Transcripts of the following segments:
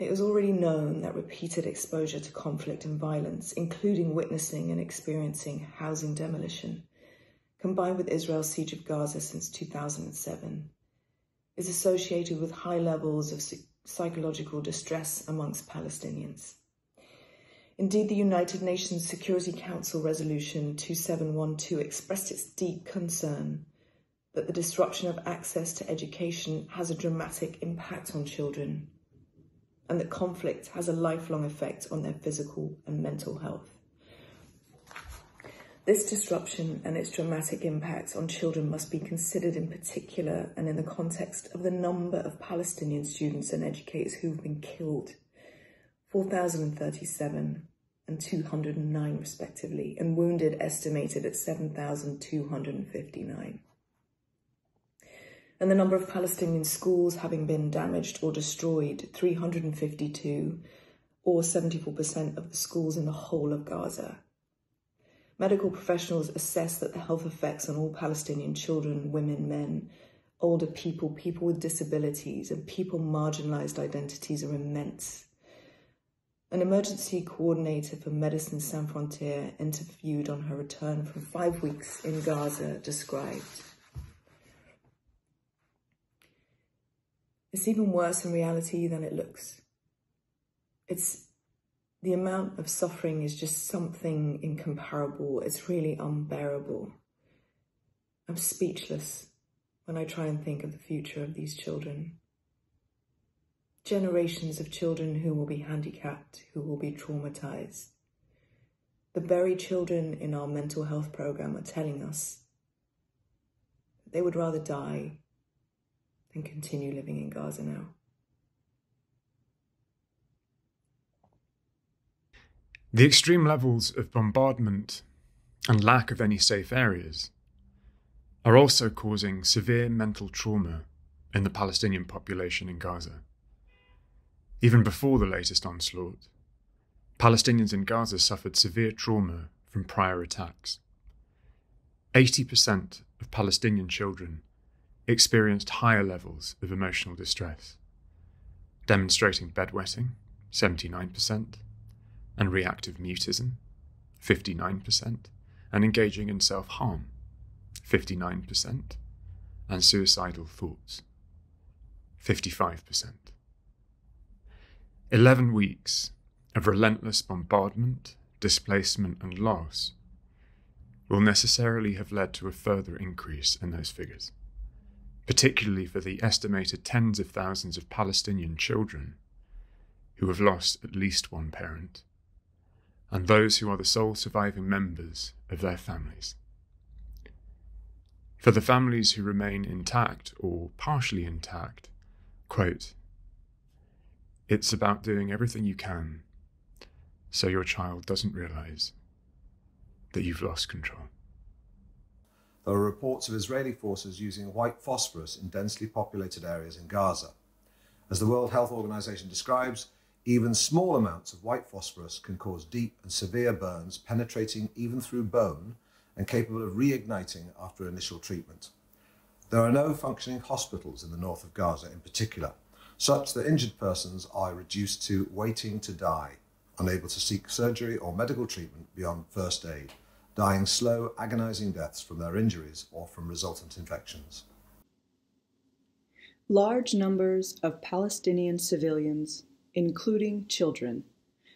It was already known that repeated exposure to conflict and violence, including witnessing and experiencing housing demolition, combined with Israel's siege of Gaza since 2007, is associated with high levels of psychological distress amongst Palestinians. Indeed, the United Nations Security Council Resolution 2712 expressed its deep concern that the disruption of access to education has a dramatic impact on children and that conflict has a lifelong effect on their physical and mental health. This disruption and its dramatic impact on children must be considered in particular and in the context of the number of Palestinian students and educators who've been killed 4,037 and 209 respectively, and wounded estimated at 7,259 and the number of Palestinian schools having been damaged or destroyed 352, or 74% of the schools in the whole of Gaza. Medical professionals assess that the health effects on all Palestinian children, women, men, older people, people with disabilities, and people marginalized identities are immense. An emergency coordinator for Médecins Sans Frontières interviewed on her return from five weeks in Gaza described It's even worse in reality than it looks. It's the amount of suffering is just something incomparable. It's really unbearable. I'm speechless when I try and think of the future of these children. Generations of children who will be handicapped, who will be traumatized. The very children in our mental health program are telling us they would rather die and continue living in Gaza now. The extreme levels of bombardment and lack of any safe areas are also causing severe mental trauma in the Palestinian population in Gaza. Even before the latest onslaught, Palestinians in Gaza suffered severe trauma from prior attacks. 80% of Palestinian children experienced higher levels of emotional distress, demonstrating bedwetting, 79%, and reactive mutism, 59%, and engaging in self harm, 59%, and suicidal thoughts, 55%. 11 weeks of relentless bombardment, displacement, and loss will necessarily have led to a further increase in those figures particularly for the estimated tens of thousands of Palestinian children who have lost at least one parent, and those who are the sole surviving members of their families. For the families who remain intact or partially intact, quote, it's about doing everything you can so your child doesn't realize that you've lost control there are reports of Israeli forces using white phosphorus in densely populated areas in Gaza. As the World Health Organization describes, even small amounts of white phosphorus can cause deep and severe burns penetrating even through bone and capable of reigniting after initial treatment. There are no functioning hospitals in the north of Gaza in particular, such that injured persons are reduced to waiting to die, unable to seek surgery or medical treatment beyond first aid dying slow, agonizing deaths from their injuries or from resultant infections. Large numbers of Palestinian civilians, including children,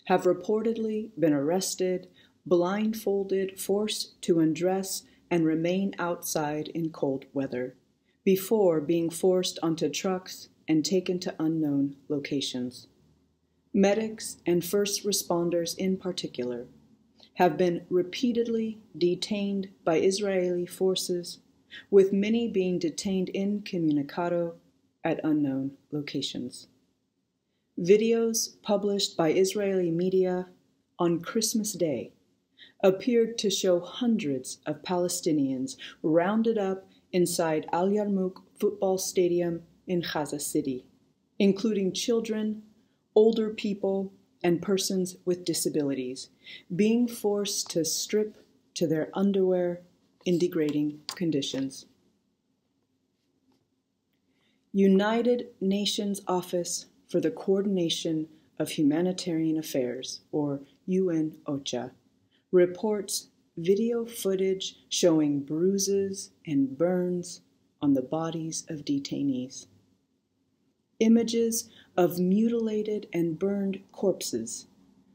have reportedly been arrested, blindfolded, forced to undress, and remain outside in cold weather before being forced onto trucks and taken to unknown locations. Medics and first responders, in particular, have been repeatedly detained by Israeli forces, with many being detained incommunicado at unknown locations. Videos published by Israeli media on Christmas Day appeared to show hundreds of Palestinians rounded up inside Al Yarmouk football stadium in Gaza City, including children, older people, and persons with disabilities being forced to strip to their underwear in degrading conditions. United Nations Office for the Coordination of Humanitarian Affairs, or UN OCHA, reports video footage showing bruises and burns on the bodies of detainees. Images of mutilated and burned corpses,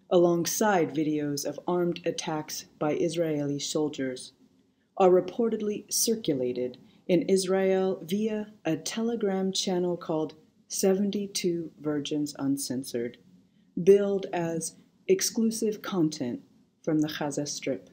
alongside videos of armed attacks by Israeli soldiers, are reportedly circulated in Israel via a telegram channel called 72 Virgins Uncensored, billed as exclusive content from the Gaza Strip.